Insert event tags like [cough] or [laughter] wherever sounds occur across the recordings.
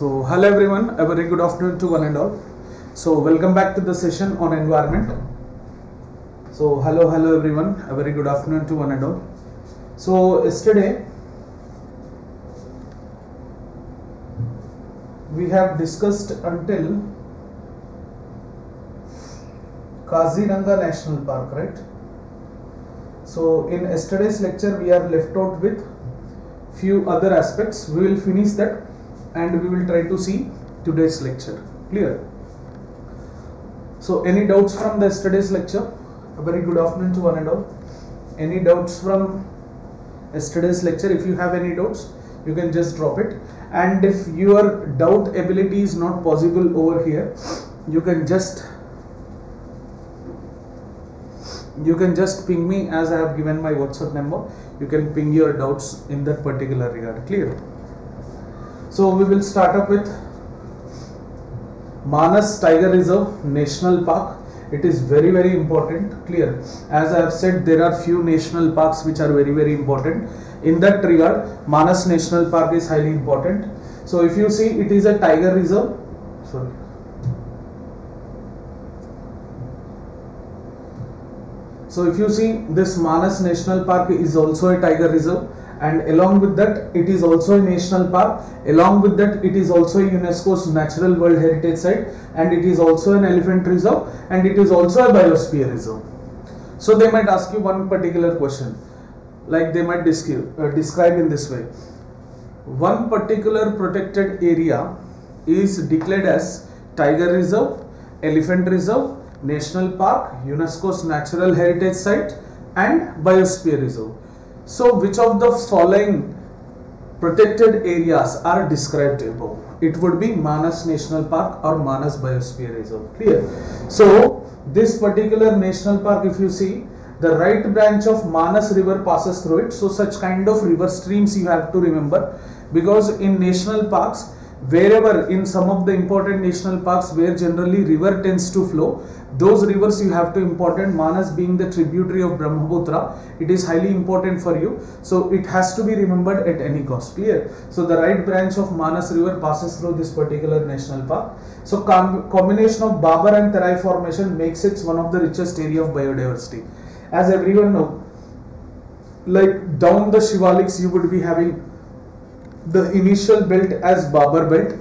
So, hello everyone, a very good afternoon to one and all. So, welcome back to the session on environment. So, hello, hello everyone, a very good afternoon to one and all. So, yesterday we have discussed until Kaziranga National Park, right? So, in yesterday's lecture, we are left out with few other aspects. We will finish that and we will try to see today's lecture. Clear? So, any doubts from yesterday's lecture? A very good afternoon to one and all. Any doubts from yesterday's lecture? If you have any doubts, you can just drop it. And if your doubt ability is not possible over here, you can just you can just ping me as I have given my WhatsApp number. You can ping your doubts in that particular regard. Clear? So we will start up with Manas Tiger Reserve National Park. It is very very important. Clear? As I have said, there are few national parks which are very very important. In that regard, Manas National Park is highly important. So if you see, it is a tiger reserve. Sorry. So if you see this Manas National Park is also a tiger reserve and along with that it is also a national park along with that it is also a UNESCO's natural world heritage site and it is also an elephant reserve and it is also a biosphere reserve. So they might ask you one particular question like they might describe, uh, describe in this way. One particular protected area is declared as tiger reserve, elephant reserve national park, UNESCO's natural heritage site and biosphere reserve. So which of the following protected areas are described above? It would be Manas National Park or Manas Biosphere Reserve. Clear? So this particular national park if you see the right branch of Manas river passes through it. So such kind of river streams you have to remember because in national parks wherever in some of the important national parks where generally river tends to flow those rivers you have to important manas being the tributary of brahmaputra it is highly important for you. So it has to be remembered at any cost clear? So the right branch of manas river passes through this particular national park. So com combination of babar and terai formation makes it one of the richest area of biodiversity. As everyone know like down the shivaliks you would be having the initial belt as Babar belt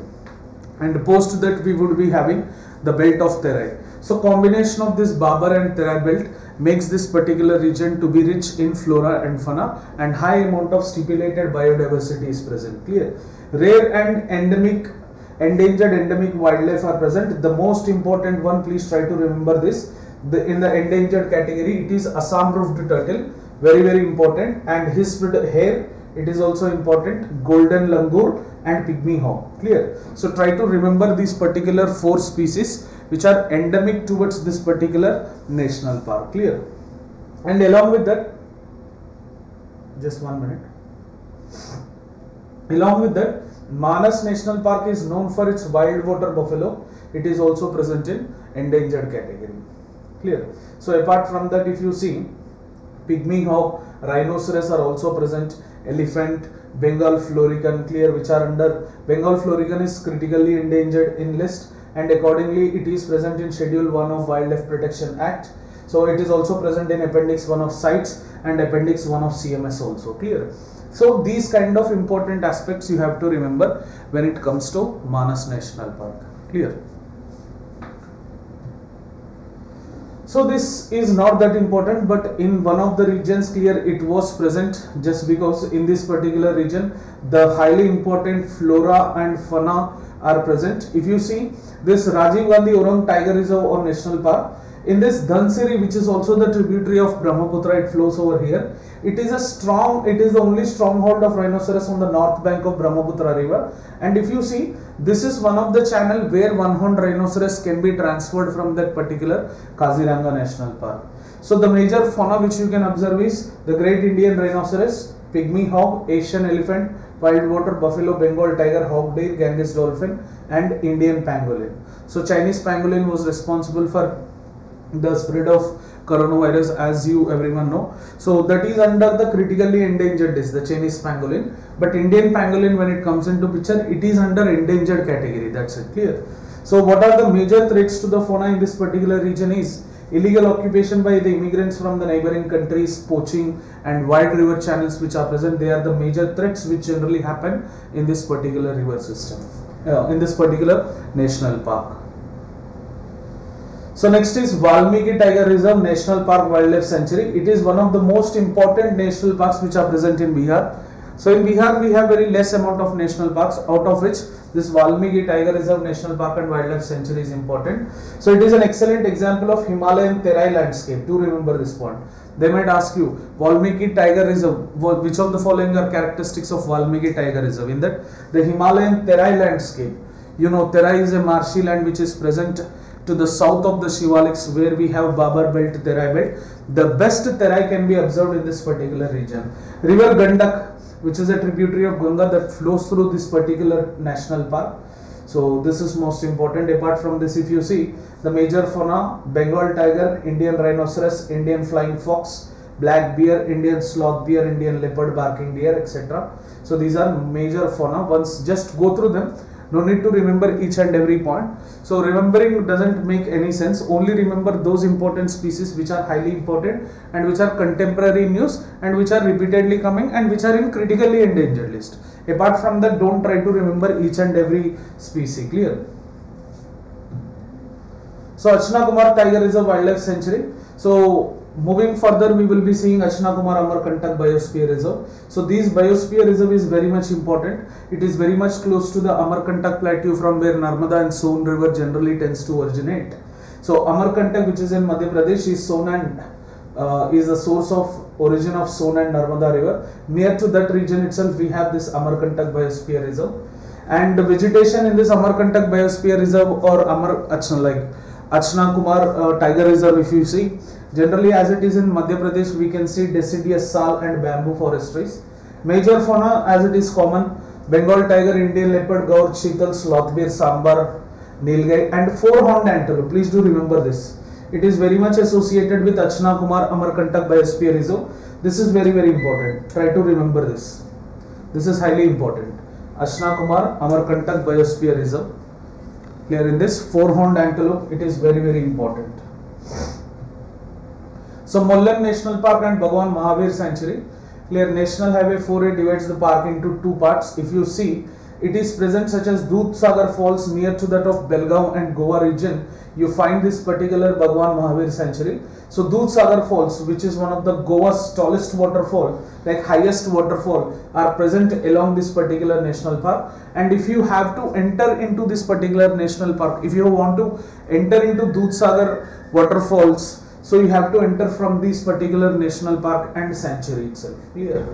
and post that we would be having the belt of Terai. So combination of this Babar and Terai belt makes this particular region to be rich in flora and fauna and high amount of stipulated biodiversity is present. Clear? Rare and endemic endangered endemic wildlife are present. The most important one please try to remember this. The, in the endangered category it is Assam roofed turtle very very important and hispid hare it is also important golden langur and pygmy hog. Clear? So try to remember these particular four species which are endemic towards this particular national park. Clear? And along with that just one minute. Along with that manas national park is known for its wild water buffalo. It is also present in endangered category. Clear? So apart from that if you see pygmy hog rhinoceros are also present. Elephant, Bengal florican clear which are under. Bengal florican is critically endangered in list and accordingly it is present in schedule 1 of wildlife protection act. So it is also present in appendix 1 of CITES and appendix 1 of cms also clear. So these kind of important aspects you have to remember when it comes to manas national park clear So this is not that important but in one of the regions clear it was present just because in this particular region the highly important flora and fauna are present. If you see this Rajiv Gandhi Orang Tiger Reserve or National Park in this Dhansiri which is also the tributary of Brahmaputra it flows over here it is a strong it is the only stronghold of rhinoceros on the north bank of Brahmaputra river and if you see this is one of the channel where one horned rhinoceros can be transferred from that particular Kaziranga National Park. So the major fauna which you can observe is the great Indian rhinoceros, pygmy hog, Asian elephant, wild water buffalo, Bengal tiger, hog deer, Ganges dolphin and Indian pangolin. So Chinese pangolin was responsible for the spread of coronavirus as you everyone know so that is under the critically endangered list the chinese pangolin but indian pangolin when it comes into picture it is under endangered category that's it clear so what are the major threats to the fauna in this particular region is illegal occupation by the immigrants from the neighboring countries, poaching and wide river channels which are present. They are the major threats which generally happen in this particular river system, uh, in this particular national park. So next is Valmiki Tiger Reserve National Park Wildlife Sanctuary. It is one of the most important national parks which are present in Bihar. So in Bihar we have very less amount of national parks out of which this Valmiki Tiger Reserve National Park and Wildlife Sanctuary is important. So it is an excellent example of Himalayan terai landscape. Do remember this point. They might ask you Valmiki Tiger Reserve, which of the following are characteristics of Valmiki Tiger Reserve? In that the Himalayan terai landscape. You know terai is a marshy land which is present to the south of the Shivaliks where we have Babar belt, Terai belt. The best Terai can be observed in this particular region. River Gandak which is a tributary of Ganga that flows through this particular national park. So this is most important. Apart from this, if you see the major fauna, Bengal tiger, Indian rhinoceros, Indian flying fox, black bear, Indian sloth bear, Indian leopard, barking deer, etc. So these are major fauna. Once just go through them no need to remember each and every point. So remembering doesn't make any sense. Only remember those important species which are highly important and which are contemporary news and which are repeatedly coming and which are in critically endangered list. Apart from that don't try to remember each and every species. Clear? So Achanakmar Tiger is a wildlife sanctuary. So moving further we will be seeing Achanakmar Amarkantak Biosphere Reserve. So this Biosphere Reserve is very much important. It is very much close to the Amarkantak Plateau from where Narmada and Son river generally tends to originate. So Amarkantak which is in Madhya Pradesh is Son and uh, is the source of origin of Son and Narmada river. Near to that region itself we have this Amarkantak Biosphere Reserve. And the vegetation in this Amarkantak Biosphere Reserve or Amar Achna like Achanakmar uh, Tiger Reserve if you see Generally as it is in Madhya Pradesh we can see deciduous sal and bamboo forestries. Major fauna as it is common Bengal tiger, Indian leopard, gaur, chital, sloth bear, sambar, nilgai and four horned antelope. Please do remember this. It is very much associated with Achanakmar Amarkantak Biosphere Reserve. This is very very important. Try to remember this. This is highly important. Achanakmar Amarkantak Biosphere Reserve. Clear in this four horned antelope. It is very very important. So Mollem National Park and Bhagwan Mahavir Sanctuary. Clear National Highway 4A divides the park into two parts. If you see, it is present such as Dudh Falls near to that of Belgaum and Goa region. You find this particular Bhagwan Mahavir Sanctuary. So Dudh Falls, which is one of the Goa's tallest waterfall, like highest waterfall, are present along this particular national park. And if you have to enter into this particular national park, if you want to enter into Dudh waterfalls, so you have to enter from this particular national park and sanctuary itself. Clear?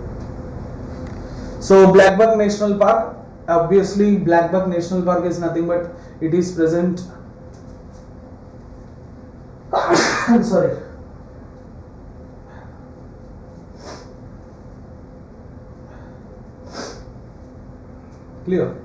So Blackbuck National Park, obviously Blackbuck National Park is nothing but it is present. I'm [coughs] sorry. Clear.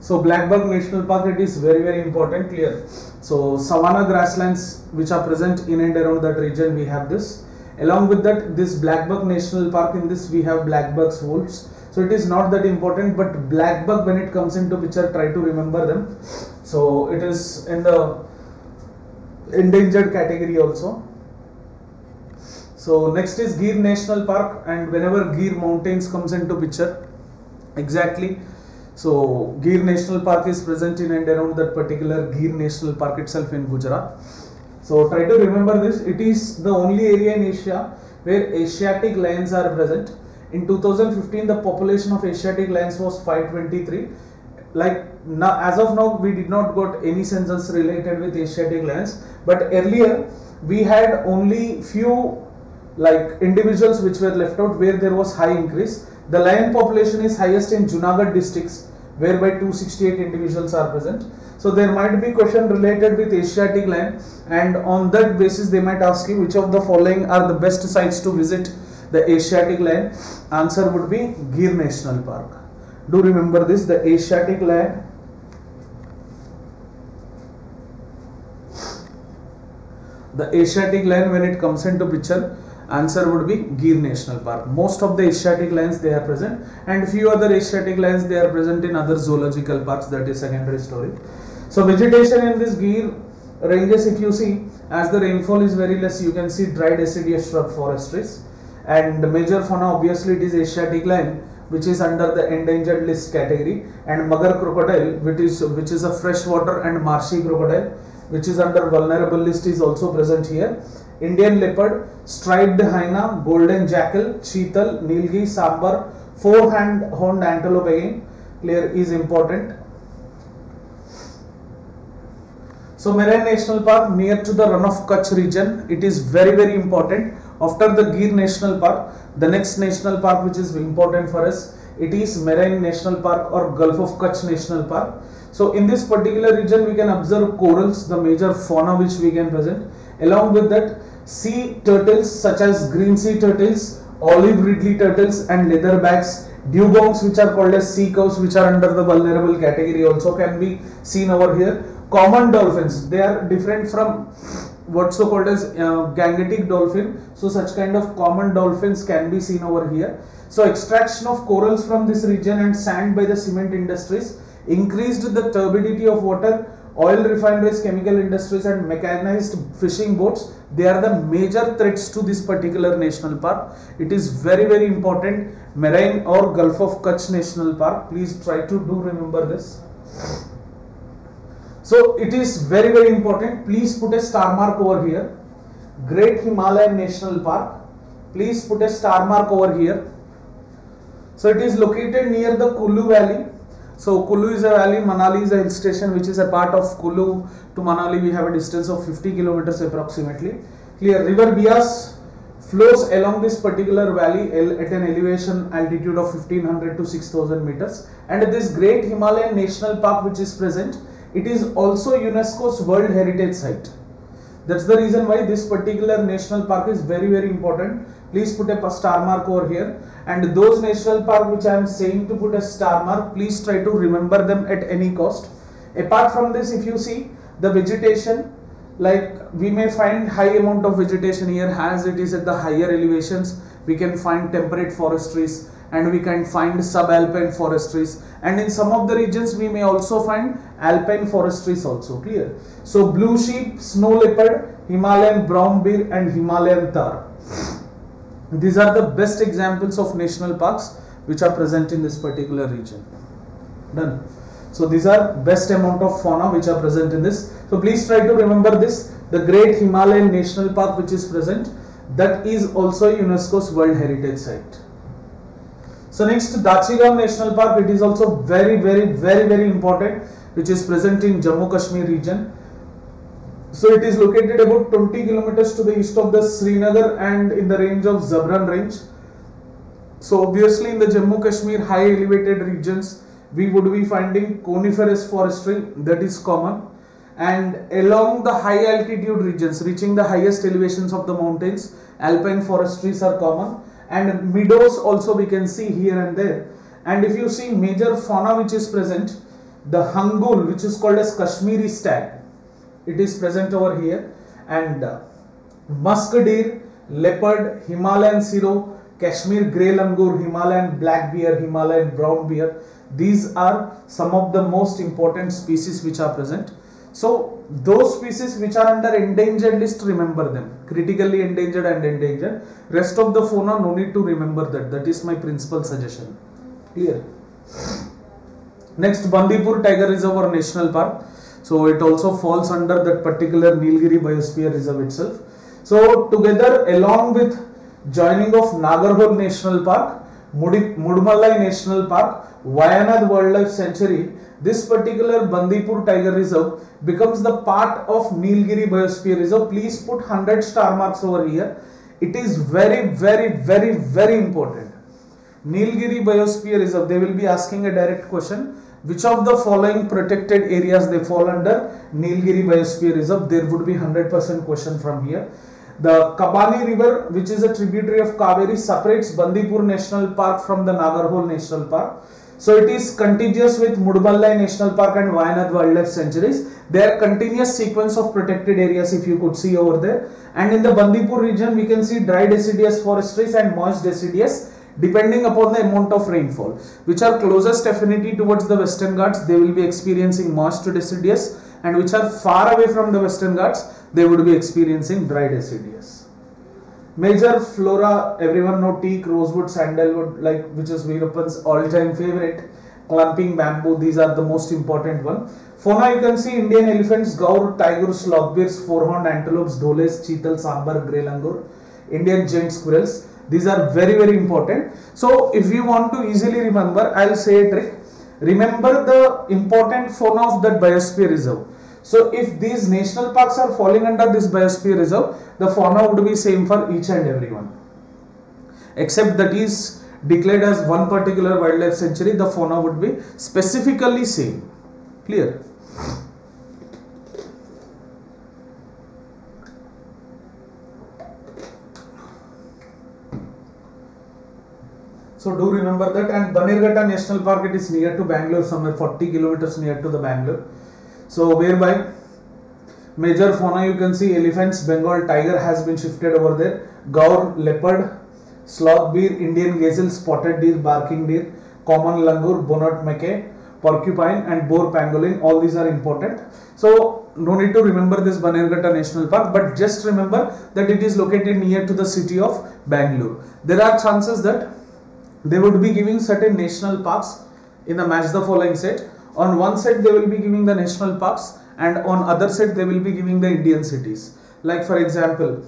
So Blackbuck National Park, it is very very important. Clear. So savanna grasslands which are present in and around that region we have this. Along with that this Blackbuck National Park in this we have blackbucks wolves. So it is not that important but blackbuck when it comes into picture try to remember them. So it is in the endangered category also. So next is Gir National Park and whenever Gir mountains comes into picture exactly so Gir National Park is present in and around that particular Gir National Park itself in Gujarat. So try to remember this. It is the only area in Asia where Asiatic lions are present. In 2015, the population of Asiatic lions was 523. Like now, as of now, we did not got any census related with Asiatic lions. But earlier, we had only few like individuals which were left out where there was high increase the lion population is highest in Junagadh districts whereby 268 individuals are present. So there might be question related with Asiatic lion and on that basis they might ask you which of the following are the best sites to visit the Asiatic lion. Answer would be Gir National Park. Do remember this the Asiatic lion the Asiatic lion when it comes into picture answer would be Gir National Park. Most of the Asiatic lions they are present and few other Asiatic lions they are present in other zoological parks that is secondary story. So vegetation in this Gir ranges if you see as the rainfall is very less you can see dry deciduous shrub forestries and the major fauna obviously it is Asiatic lion which is under the endangered list category and Mugger crocodile which is which is a freshwater and marshy crocodile which is under vulnerable list is also present here. Indian leopard, striped hyena, golden jackal, cheetal, nilgi, sambar, four hand horned antelope again clear is important So Merain National Park near to the run of Kutch region, it is very very important. After the Gir National Park, the next national park which is important for us, it is Merain National Park or Gulf of Kutch National Park. So in this particular region, we can observe corals, the major fauna which we can present. Along with that, sea turtles such as green sea turtles, olive ridley turtles and leatherbacks dugongs which are called as sea cows which are under the vulnerable category also can be seen over here. Common dolphins they are different from what's so called as uh, gangetic dolphin. So such kind of common dolphins can be seen over here. So extraction of corals from this region and sand by the cement industries. Increased the turbidity of water oil refineries chemical industries and mechanized fishing boats they are the major threats to this particular national park it is very very important Marine or gulf of kutch national park please try to do remember this so it is very very important. Please put a star mark over here. Great Himalayan National Park. Please put a star mark over here. So it is located near the Kulu Valley. So Kulu is a valley, Manali is a hill station which is a part of Kulu to Manali. We have a distance of 50 kilometers approximately. Clear river Beas flows along this particular valley at an elevation altitude of 1500 to 6000 meters and this great Himalayan National Park which is present it is also UNESCO's World Heritage Site. That's the reason why this particular national park is very very important. Please put a star mark over here and those national park which I am saying to put a star mark please try to remember them at any cost. Apart from this if you see the vegetation like we may find high amount of vegetation here as it is at the higher elevations we can find temperate forestries and we can find subalpine forestries. And in some of the regions we may also find alpine forestries also clear? So blue sheep snow leopard himalayan brown bear and himalayan tahr these are the best examples of national parks which are present in this particular region. Done. So these are best amount of fauna which are present in this. So please try to remember this. The great himalayan national park which is present that is also unesco's world heritage site so next Dachigam National Park, it is also very, very, very, very important, which is present in Jammu Kashmir region. So it is located about 20 kilometers to the east of the Srinagar and in the range of Zabarwan range. So obviously in the Jammu Kashmir high elevated regions, we would be finding coniferous forestry that is common and along the high altitude regions reaching the highest elevations of the mountains, alpine forestries are common and meadows also we can see here and there. And if you see major fauna which is present the hangul which is called as kashmiri stag it is present over here. And uh, musk deer leopard himalayan serow kashmir grey langur himalayan black bear himalayan brown bear. These are some of the most important species which are present so those species which are under endangered list, remember them. Critically endangered and endangered. Rest of the fauna, no need to remember that. That is my principal suggestion. Clear? Next, Bandipur Tiger Reserve or National Park. So it also falls under that particular Nilgiri Biosphere Reserve itself. So together along with joining of Nagarhole National Park, Mudumalai National Park, Wayanad Wildlife Sanctuary, this particular Bandipur Tiger Reserve becomes the part of Nilgiri Biosphere Reserve. Please put 100 star marks over here. It is very, very, very, very important. Nilgiri Biosphere Reserve, they will be asking a direct question. Which of the following protected areas they fall under Nilgiri Biosphere Reserve? There would be 100% question from here. The Kabani River, which is a tributary of Kaveri, separates Bandipur National Park from the Nagarhole National Park. So it is contiguous with Mudumalai National Park and Wayanad Wildlife Sanctuaries. They are continuous sequence of protected areas if you could see over there. And in the Bandipur region we can see dry deciduous forestries and moist deciduous depending upon the amount of rainfall which are closest affinity towards the western ghats they will be experiencing moist deciduous and which are far away from the western ghats they would be experiencing dry deciduous major flora everyone know teak rosewood sandalwood like which is Veerappan's all-time favorite. Clumping bamboo these are the most important one. Fauna you can see indian elephants gaur tigers sloth bears four-horned antelopes dholes cheetal sambar grey langur indian giant squirrels. These are very very important. So if you want to easily remember i'll say a trick. Remember the important fauna of that biosphere reserve so if these national parks are falling under this biosphere reserve the fauna would be same for each and every one. Except that is declared as one particular wildlife sanctuary the fauna would be specifically same. Clear? So do remember that and Bannerghatta National Park it is near to Bangalore somewhere 40 kilometers near to the Bangalore. So whereby major fauna you can see elephants, Bengal tiger has been shifted over there, gaur, leopard, sloth bear, Indian gazelle, spotted deer, barking deer, common langur, bonnet macaque, porcupine and boar pangolin all these are important. So no need to remember this Bannerghatta National Park but just remember that it is located near to the city of Bangalore. There are chances that they would be giving certain national parks in the match the following set on one side they will be giving the national parks and on other side they will be giving the indian cities. Like for example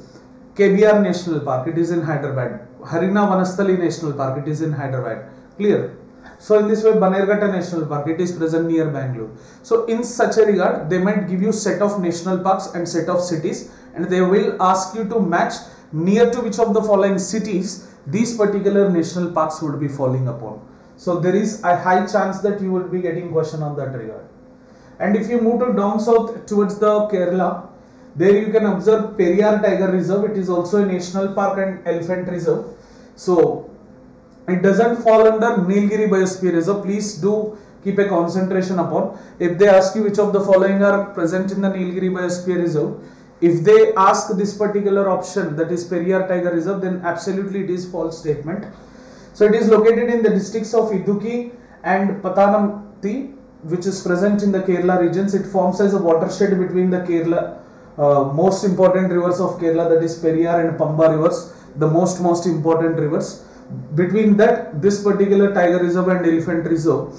kbr national park it is in hyderabad. Harina vanasthali national park it is in hyderabad. Clear? So in this way bannerghatta national park it is present near bangalore. So in such a regard they might give you set of national parks and set of cities and they will ask you to match near to which of the following cities these particular national parks would be falling upon. So there is a high chance that you will be getting question on that regard. And if you move to down south towards the Kerala, there you can observe Periyar Tiger Reserve. It is also a national park and elephant reserve. So it doesn't fall under Nilgiri Biosphere Reserve. Please do keep a concentration upon. If they ask you which of the following are present in the Nilgiri Biosphere Reserve, if they ask this particular option that is Periyar Tiger Reserve then absolutely it is false statement. So it is located in the districts of Idukki and Pathanamthitta which is present in the Kerala regions. It forms as a watershed between the Kerala uh, most important rivers of Kerala that is Periyar and Pamba rivers the most most important rivers. Between that this particular tiger reserve and elephant reserve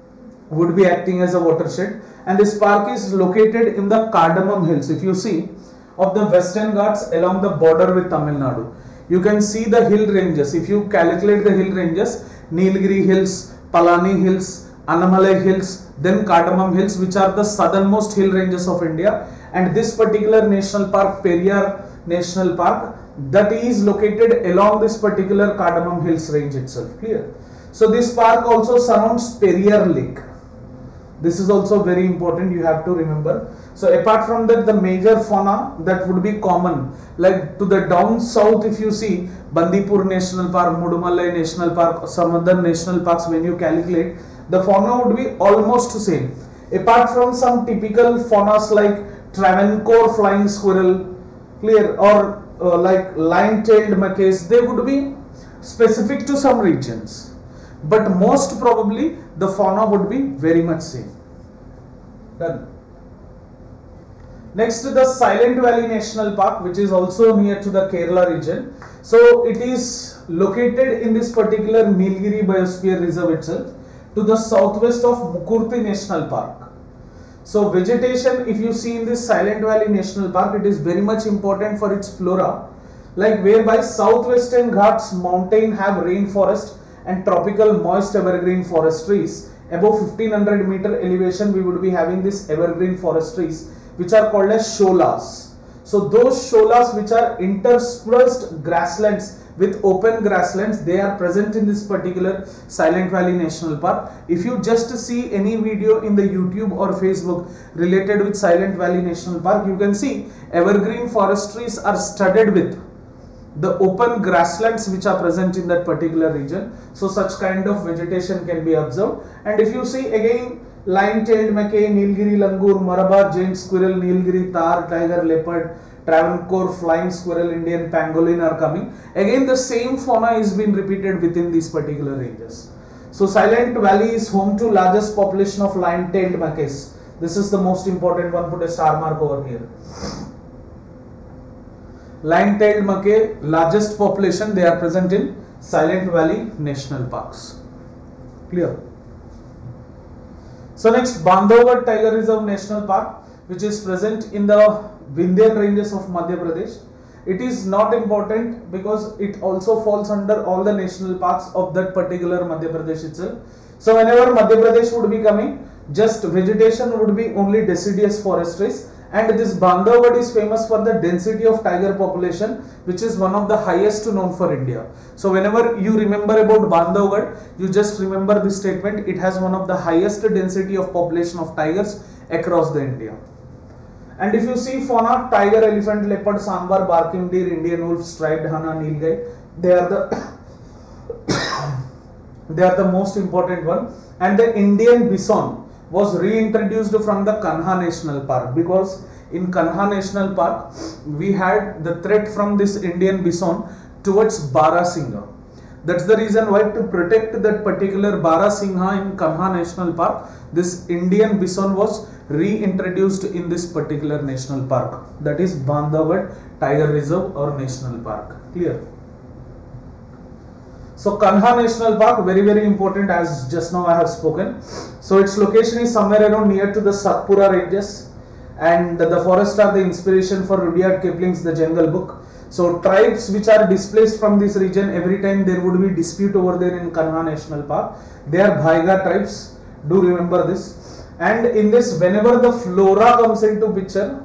[sniffs] would be acting as a watershed and this park is located in the Cardamom Hills. If you see of the Western Ghats along the border with Tamil Nadu. You can see the hill ranges. If you calculate the hill ranges, Nilgiri Hills, Palani Hills, Annamalai Hills, then Cardamom Hills, which are the southernmost hill ranges of India. And this particular national park, Periyar National Park, that is located along this particular Cardamom Hills range itself. Clear? So this park also surrounds Periyar Lake. This is also very important. You have to remember. So apart from that, the major fauna that would be common, like to the down south, if you see Bandipur National Park, Mudumalai National Park, some other national parks, when you calculate, the fauna would be almost the same. Apart from some typical faunas like Travancore flying squirrel, clear, or uh, like lion-tailed macaques, they would be specific to some regions. But most probably, the fauna would be very much same. Done. Next to the Silent Valley National Park which is also near to the Kerala region. So it is located in this particular Nilgiri Biosphere Reserve itself to the southwest of Mukurthi National Park. So vegetation if you see in this Silent Valley National Park it is very much important for its flora like whereby southwestern Ghats mountain have rainforest and tropical moist evergreen forest trees above 1500 meter elevation we would be having this evergreen forest trees which are called as sholas. So those sholas which are interspersed grasslands with open grasslands they are present in this particular Silent Valley National Park. If you just see any video in the YouTube or Facebook related with Silent Valley National Park you can see evergreen forest trees are studded with the open grasslands which are present in that particular region. So such kind of vegetation can be observed. And if you see again lion-tailed macaque, Nilgiri langur, Malabar giant squirrel, Nilgiri tahr, tiger, leopard, Travancore, flying squirrel, Indian pangolin are coming. Again the same fauna is being repeated within these particular ranges. So Silent Valley is home to largest population of lion-tailed macaques. This is the most important one. Put a star mark over here. Lion-tailed macaque, largest population. They are present in Silent Valley National Parks. Clear. So next, Bandhavgarh Tiger Reserve National Park, which is present in the Vindhyan ranges of Madhya Pradesh. It is not important because it also falls under all the national parks of that particular Madhya Pradesh itself. So whenever Madhya Pradesh would be coming, just vegetation would be only deciduous forest trees and this Bandhavgarh is famous for the density of tiger population which is one of the highest known for India. So whenever you remember about Bandhavgarh, you just remember this statement, it has one of the highest density of population of tigers across the India. And if you see fauna, tiger, elephant, leopard, sambar, barking deer, Indian wolf, striped hyena, nilgai, they are the [coughs] they are the most important one. And the Indian bison was reintroduced from the Kanha National Park because in Kanha National Park we had the threat from this Indian bison towards Barasingha. That's the reason why to protect that particular Barasingha in Kanha National Park, this Indian bison was reintroduced in this particular national park that is Bandhavgarh Tiger Reserve or National Park. Clear? So Kanha National Park very very important as just now I have spoken. So its location is somewhere around near to the Satpura ranges and the forests are the inspiration for Rudyard Kipling's The Jungle Book. So tribes which are displaced from this region every time there would be dispute over there in Kanha National Park. They are Baiga tribes. Do remember this and in this whenever the flora comes into picture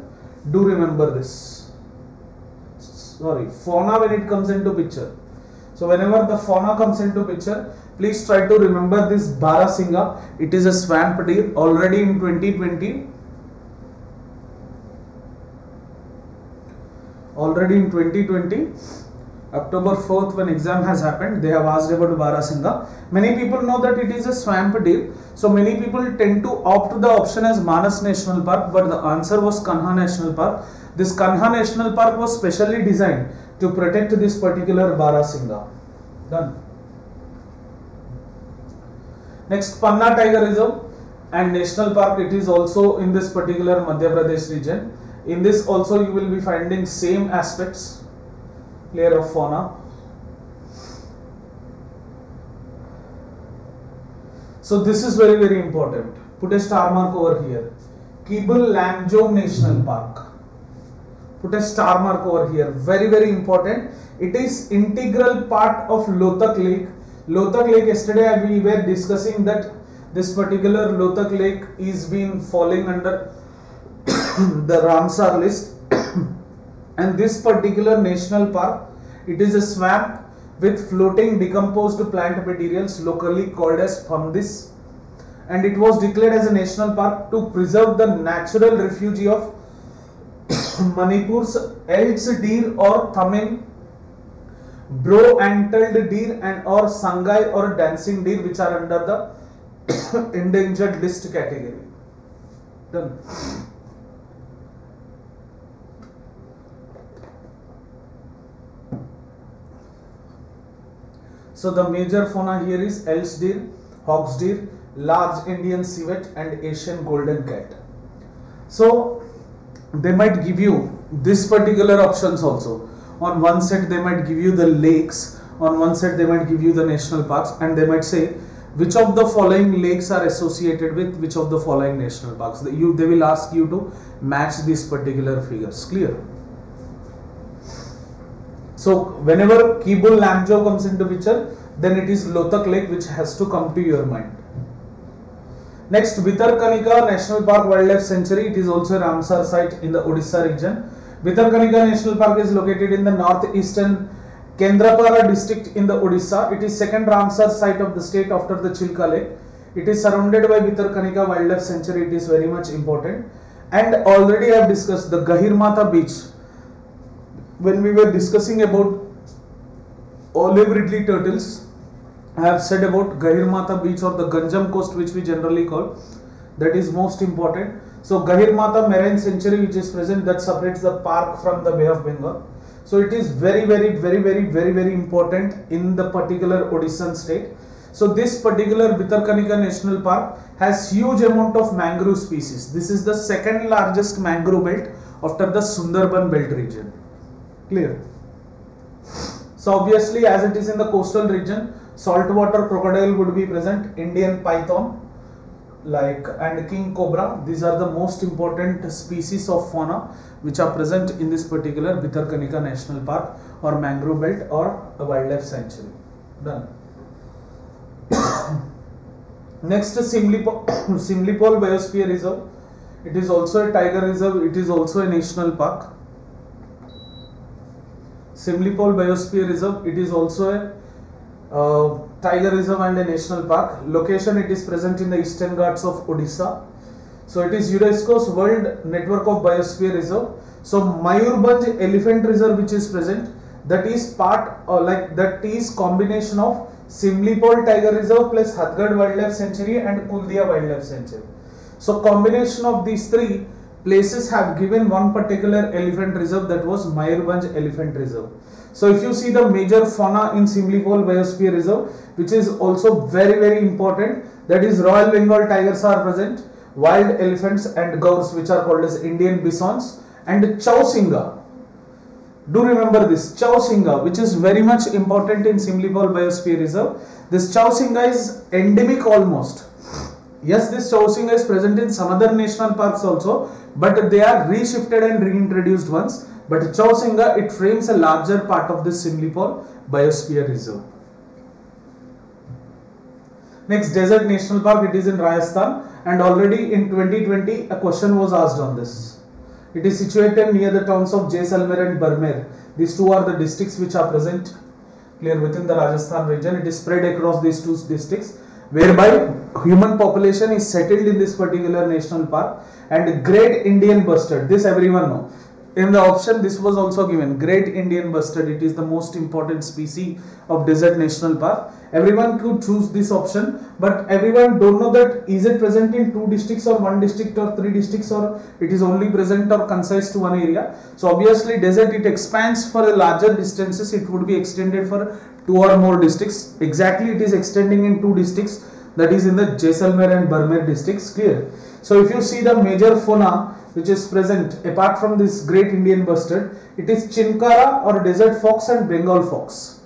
do remember this sorry fauna when it comes into picture so whenever the fauna comes into picture please try to remember this barasingha it is a swamp deer already in 2020 already in 2020 October 4th when exam has happened they have asked about Barasingha. Many people know that it is a swamp deer. So many people tend to opt the option as Manas National Park but the answer was Kanha National Park. This Kanha National Park was specially designed to protect this particular Barasingha. Done. Next Panna Tiger Reserve and National Park it is also in this particular Madhya Pradesh region. In this also you will be finding same aspects layer of fauna. So this is very very important. Put a star mark over here. Keibul Lamjao National Park. Put a star mark over here. Very very important. It is integral part of Loktak Lake. Loktak Lake yesterday we were discussing that this particular Loktak Lake is been falling under [coughs] the Ramsar list [coughs] and this particular national park it is a swamp with floating decomposed plant materials locally called as fungus and it was declared as a national park to preserve the natural refuge of Manipur's Eld's deer or Thamin brow antlered deer and or sangai or dancing deer which are under the [coughs] endangered list category. Done. So the major fauna here is Eld's deer, Hog's deer, large Indian civet and Asian golden cat. So they might give you this particular options also. On one set they might give you the lakes, on one set they might give you the national parks and they might say which of the following lakes are associated with which of the following national parks. They, you, they will ask you to match these particular figures. Clear? So whenever Keibul Lamjao comes into picture, then it is Loktak Lake which has to come to your mind. Next, Bhitarkanika National Park Wildlife Sanctuary. It is also a Ramsar site in the Odisha region. Bhitarkanika National Park is located in the northeastern Kendrapara district in the Odisha. It is second Ramsar site of the state after the Chilka Lake. It is surrounded by Bhitarkanika Wildlife Sanctuary. It is very much important. And already I have discussed the Gahirmatha beach when we were discussing about olive ridley turtles. I have said about Gahirmata beach or the Ganjam coast which we generally call. That is most important. So Gahirmata Marine Sanctuary which is present that separates the park from the Bay of Bengal. So it is very very very very very very important in the particular Odishan state. So this particular Bhitarkanika National Park has huge amount of mangrove species. This is the second largest mangrove belt after the Sundarban belt region. Clear? So obviously as it is in the coastal region, saltwater crocodile would be present, Indian python like and king cobra. These are the most important species of fauna which are present in this particular Bhitarkanika National Park or mangrove belt or a wildlife sanctuary. Done. [coughs] Next Simlipal, [coughs] Simlipal Biosphere Reserve. It is also a tiger reserve. It is also a national park. Simlipal Biosphere Reserve. It is also a uh, tiger reserve and a national park. Location it is present in the eastern Ghats of Odisha. So it is UNESCO's World Network of Biosphere Reserve. So Mayurbhanj Elephant Reserve which is present that is part uh, like that is combination of Simlipal Tiger Reserve plus Hadgarh Wildlife Sanctuary and Kuldiha Wildlife Sanctuary. So combination of these three places have given one particular elephant reserve that was Mayurbhanj Elephant Reserve. So if you see the major fauna in Simlipal Biosphere Reserve which is also very very important that is Royal Bengal tigers are present, wild elephants and gaurs which are called as Indian bisons and Chausinga do remember this Chausinga which is very much important in Simlipal Biosphere Reserve. This Chausinga is endemic almost. Yes, this Chausinga is present in some other national parks also, but they are reshifted and reintroduced ones. But Chausinga, it frames a larger part of this Simlipal Biosphere Reserve. Next, Desert National Park, it is in Rajasthan and already in 2020 a question was asked on this. It is situated near the towns of Jaisalmer and Barmer. These two are the districts which are present clear within the Rajasthan region. It is spread across these two districts whereby human population is settled in this particular national park and great Indian bustard. This everyone know. In the option this was also given. Great indian bustard it is the most important species of desert national park. Everyone could choose this option but everyone don't know that is it present in two districts or one district or three districts or it is only present or concise to one area. So obviously desert it expands for a larger distances. It would be extended for two or more districts exactly it is extending in two districts that is in the Jaisalmer and Barmer districts clear so if you see the major fauna which is present apart from this great Indian bustard, it is Chinkara or desert fox and Bengal fox.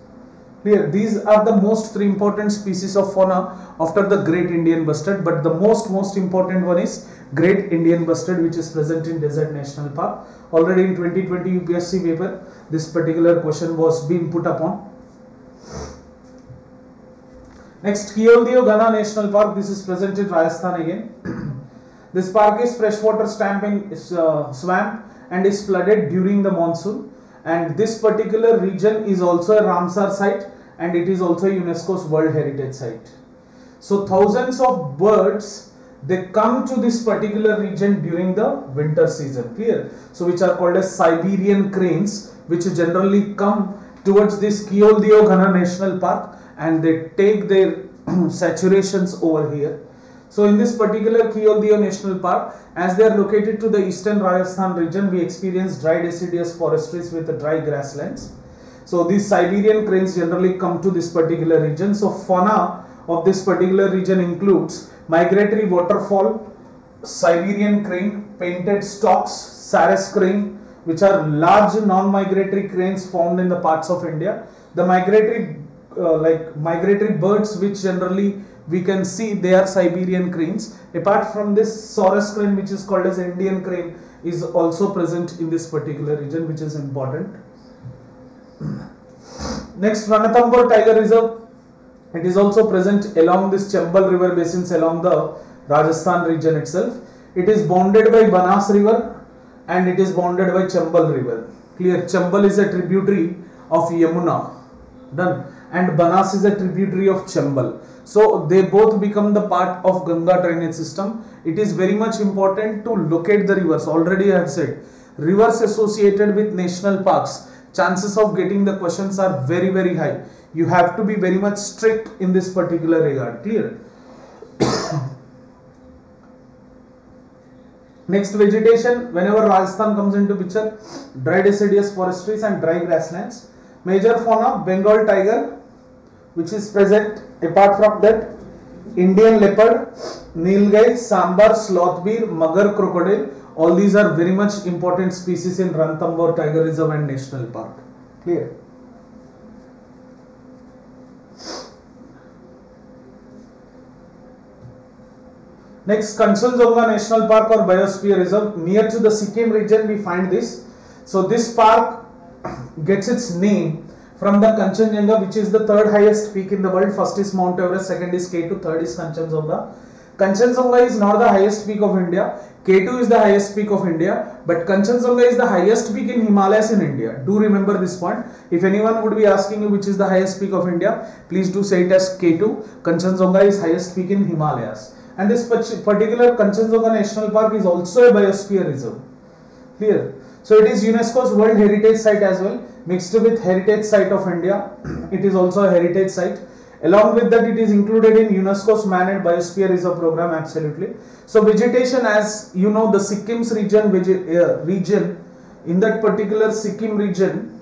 Clear? These are the most three important species of fauna after the great Indian bustard but the most most important one is great Indian bustard which is present in Desert National Park. Already in 2020 UPSC paper this particular question was being put upon. Next Keoladeo Ghana National Park this is present in Rajasthan again. [clears throat] This park is freshwater stamping uh, swamp and is flooded during the monsoon. And this particular region is also a Ramsar site and it is also UNESCO's World Heritage Site. So thousands of birds they come to this particular region during the winter season clear so which are called as Siberian cranes which generally come towards this Keoladeo Ghana National Park and they take their [clears throat] saturations over here so in this particular Keoladeo National Park, as they are located to the eastern Rajasthan region, we experience dry deciduous forestries with dry grasslands. So these Siberian cranes generally come to this particular region. So fauna of this particular region includes migratory waterfowl, Siberian crane, painted storks, Sarus crane, which are large non-migratory cranes found in the parts of India. The migratory uh, like migratory birds which generally we can see they are Siberian cranes. Apart from this Sarus crane which is called as Indian crane is also present in this particular region which is important. Next Ranthambore Tiger Reserve. It is also present along this Chambal river basins along the Rajasthan region itself. It is bounded by Banas river and it is bounded by Chambal river. Clear Chambal is a tributary of Yamuna. Done and Banas is a tributary of Chambal. So they both become the part of Ganga drainage system. It is very much important to locate the rivers. Already I have said rivers associated with national parks chances of getting the questions are very very high you have to be very much strict in this particular regard clear [coughs] next vegetation whenever rajasthan comes into picture dry deciduous forestries and dry grasslands major fauna bengal tiger which is present apart from that indian leopard nilgai sambar sloth bear mugger crocodile all these are very much important species in ranthambore tiger reserve and national park clear Next, Kanchenjunga National Park or Biosphere Reserve. Near to the Sikkim region, we find this. So, this park gets its name from the Kanchenjunga, which is the third highest peak in the world. First is Mount Everest, second is K2, third is Kanchenjunga. Kanchenjunga is not the highest peak of India. K2 is the highest peak of India, but Kanchenjunga is the highest peak in Himalayas in India. Do remember this point. If anyone would be asking you which is the highest peak of India, please do say it as K2. Kanchenjunga is highest peak in Himalayas and this particular Kanchenjunga National Park is also a biosphere reserve. Clear? So it is UNESCO's World Heritage Site as well, mixed with Heritage Site of India. it is also a heritage site. Along with that, it is included in UNESCO's Man and Biosphere Reserve program. Absolutely. So vegetation, as you know, the Sikkim's region, uh, region in that particular Sikkim region.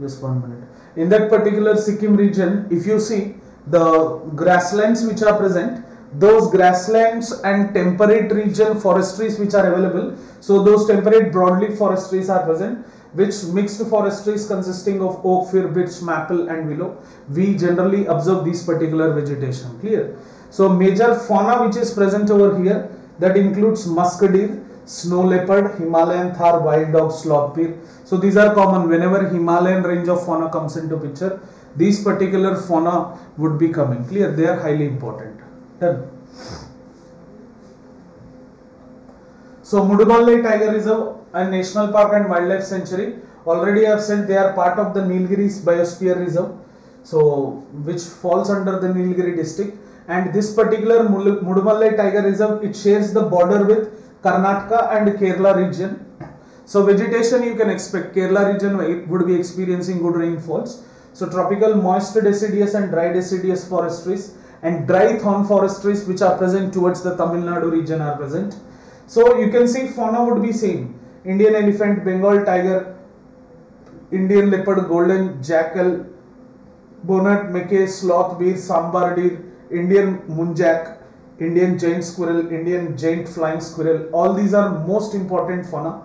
Just one minute. In that particular Sikkim region, if you see the grasslands which are present those grasslands and temperate region forestries which are available. So those temperate broadleaf forestries are present which mixed forestries consisting of oak fir birch maple and willow. We generally observe these particular vegetation. Clear? So major fauna which is present over here that includes musk deer snow leopard himalayan thar wild dog sloth bear so these are common. Whenever himalayan range of fauna comes into picture these particular fauna would be coming. Clear? They are highly important done so Mudumalai Tiger Reserve and National Park and Wildlife Sanctuary already I have said they are part of the Nilgiris Biosphere Reserve so which falls under the Nilgiri district. And this particular Mudumalai Tiger Reserve it shares the border with Karnataka and Kerala region. So vegetation you can expect Kerala region would be experiencing good rainfalls. So tropical moist deciduous and dry deciduous forestries and dry thorn forestries which are present towards the Tamil Nadu region are present. So you can see fauna would be same. Indian elephant, Bengal tiger, Indian leopard, golden jackal, bonnet macaque, sloth bear, sambar deer, Indian muntjac, Indian giant squirrel, Indian giant flying squirrel. All these are most important fauna.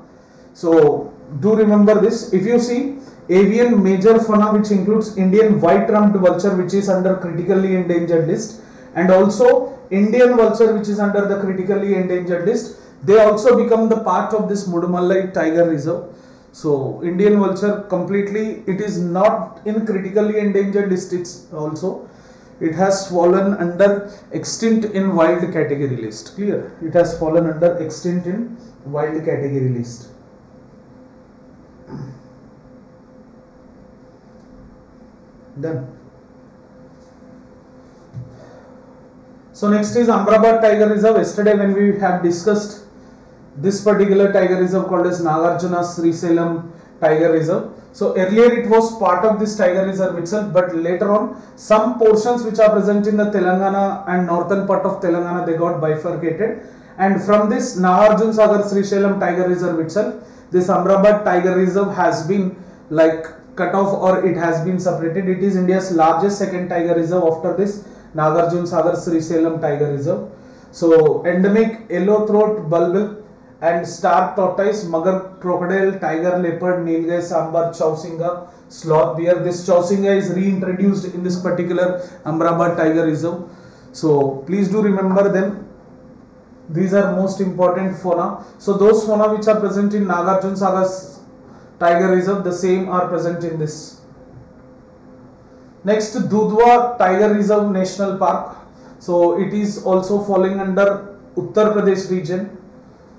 So do remember this. If you see avian major fauna which includes Indian white-rumped vulture which is under critically endangered list and also Indian vulture which is under the critically endangered list they also become the part of this Mudumalai tiger reserve. So Indian vulture completely it is not in critically endangered list it's also it has fallen under extinct in wild category list clear? It has fallen under extinct in wild category list Done. So next is Amrabad Tiger Reserve. Yesterday when we have discussed this particular tiger reserve called as Nagarjuna Srisailam Tiger Reserve. So earlier it was part of this tiger reserve itself but later on some portions which are present in the Telangana and northern part of Telangana they got bifurcated and from this Nagarjuna Sagar Srisailam Tiger Reserve itself this Amrabad Tiger Reserve has been like cut off or it has been separated. It is India's largest second tiger reserve after this Nagarjun Sagar Srisailam Tiger Reserve. So endemic yellow throat bulbul and star tortoise, mugger crocodile, tiger leopard, nilgai sambar, chausinga, sloth bear. This chausinga is reintroduced in this particular Amrabad Tiger Reserve. So please do remember them. These are most important fauna. So those fauna which are present in Nagarjun Sagar tiger reserve the same are present in this. Next dudhwa tiger reserve national park. So it is also falling under uttar pradesh region.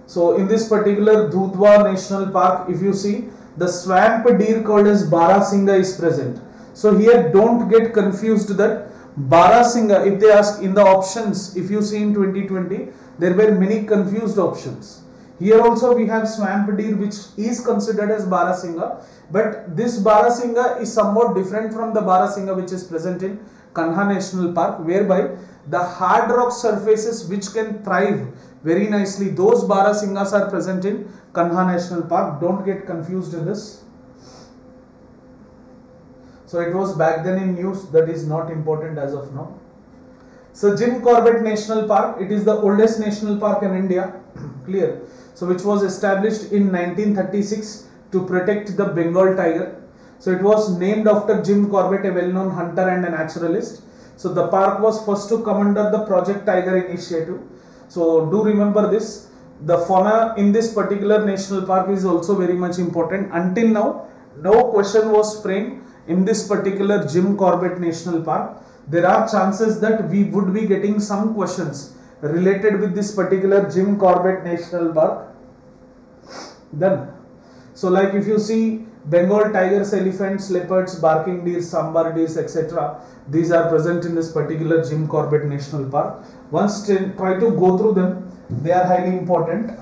So in this particular dudhwa national park if you see the swamp deer called as barasingha is present. So here don't get confused that barasingha if they ask in the options if you see in 2020 there were many confused options Here also we have swamp deer which is considered as Barasingha but this Barasingha is somewhat different from the Barasingha which is present in Kanha National Park whereby the hard rock surfaces which can thrive very nicely those Barasinghas are present in Kanha National Park. Don't get confused in this. So it was back then in news that is not important as of now. So Jim Corbett National Park it is the oldest national park in India. [clears throat] Clear so which was established in 1936 to protect the Bengal tiger so it was named after Jim Corbett a well-known hunter and a naturalist so the park was first to come under the Project Tiger initiative. So do remember this. The fauna in this particular national park is also very much important. Until now, no question was framed in this particular Jim Corbett National Park. There are chances that we would be getting some questions related with this particular Jim Corbett National Park. Then, so like if you see Bengal tigers, elephants, leopards, barking deer, sambar deer, etc. These are present in this particular Jim Corbett National Park. Once try to go through them, they are highly important.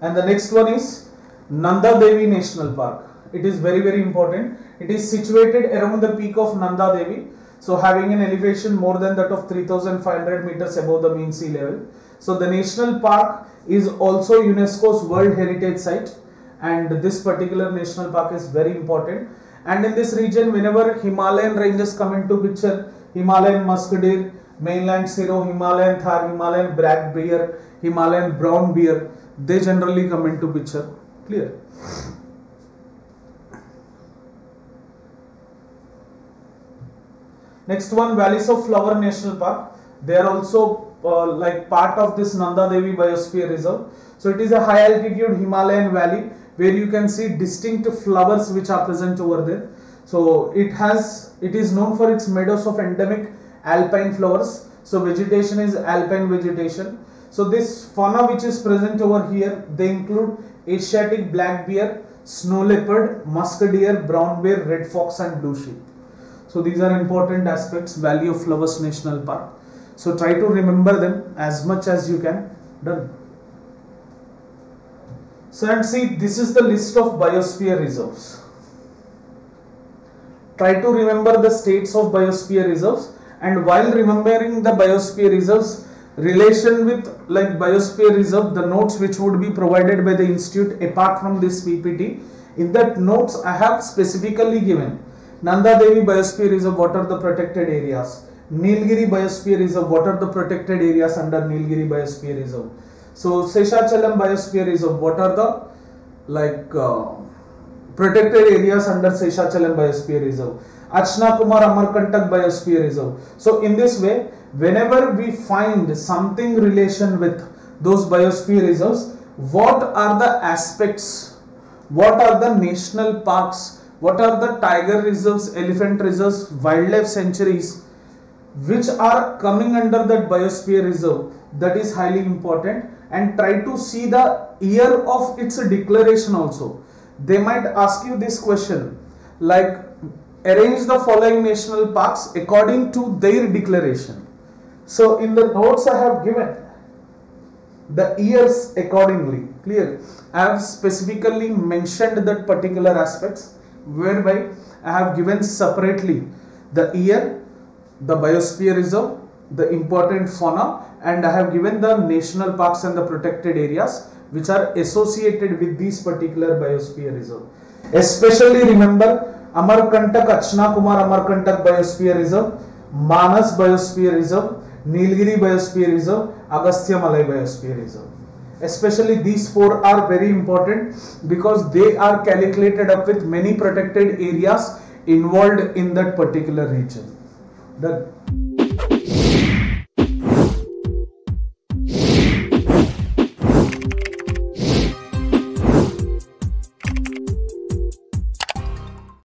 And the next one is Nanda Devi National Park. It is very very important. It is situated around the peak of Nanda Devi. So having an elevation more than that of 3500 meters above the mean sea level. So the national park is also UNESCO's World Heritage Site and this particular national park is very important. And in this region whenever Himalayan ranges come into picture Himalayan musk deer, mainland Serow, Himalayan Thar, Himalayan black bear, Himalayan brown bear they generally come into picture. Clear? Next one valleys of flower national park. They are also uh, like part of this Nanda Devi Biosphere Reserve. So it is a high altitude Himalayan valley where you can see distinct flowers which are present over there. So it has, it is known for its meadows of endemic alpine flowers. So vegetation is alpine vegetation. So this fauna which is present over here, they include Asiatic black bear, snow leopard, musk deer, brown bear, red fox and blue sheep. So these are important aspects, Valley of Flowers National Park. So try to remember them as much as you can. Done. So and see this is the list of biosphere reserves. Try to remember the states of biosphere reserves and while remembering the biosphere reserves relation with like biosphere reserve the notes which would be provided by the institute apart from this PPT in that notes I have specifically given Nanda Devi biosphere reserve what are the protected areas Nilgiri Biosphere Reserve, what are the protected areas under Nilgiri Biosphere Reserve? So Seshachalam Biosphere Reserve, what are the like uh, protected areas under Seshachalam Biosphere Reserve? Achanakmar Amarkantak Biosphere Reserve. So in this way, whenever we find something relation with those biosphere reserves, what are the aspects, what are the national parks, what are the tiger reserves, elephant reserves, wildlife sanctuaries, which are coming under that biosphere reserve that is highly important and try to see the year of its declaration also. They might ask you this question like arrange the following national parks according to their declaration. So in the notes i have given the years accordingly clear? I have specifically mentioned that particular aspects whereby i have given separately the year the biosphere reserve, the important fauna and I have given the national parks and the protected areas which are associated with this particular biosphere reserve. Especially remember Amarkantak Achanakmar Amarkantak Biosphere Reserve, Manas Biosphere Reserve, Nilgiri Biosphere Reserve, Agasthyamalai Biosphere Reserve. Especially these four are very important because they are calculated up with many protected areas involved in that particular region. Done.